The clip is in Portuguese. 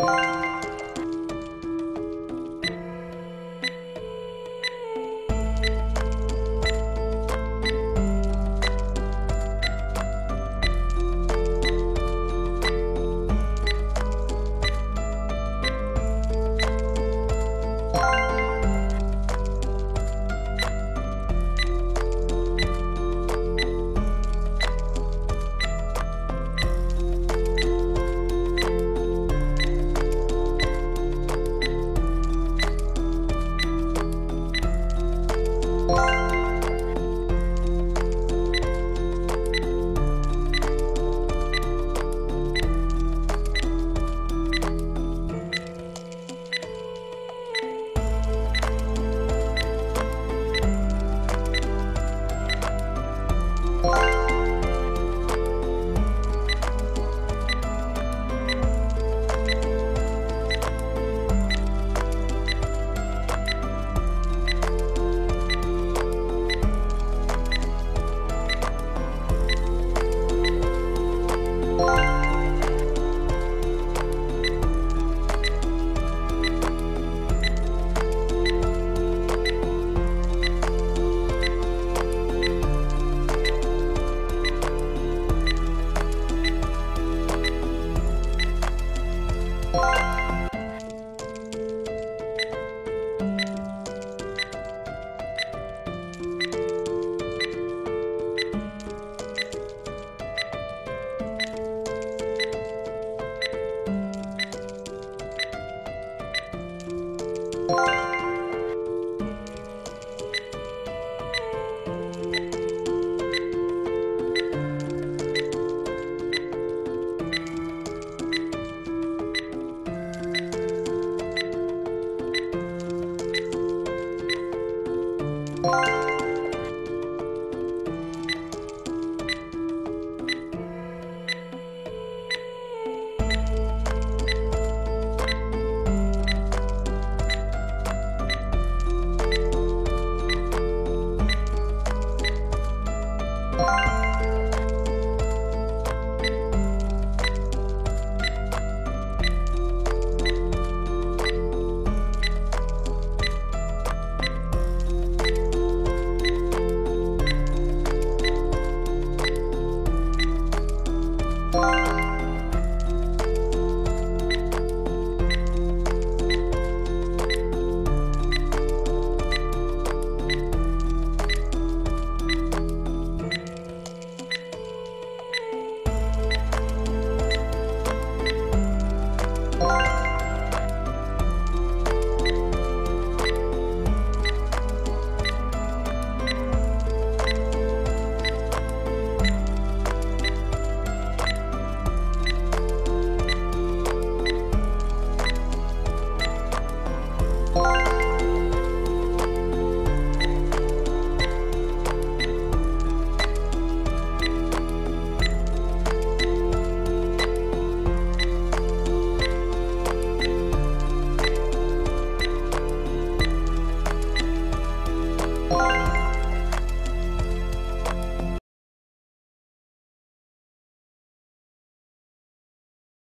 Música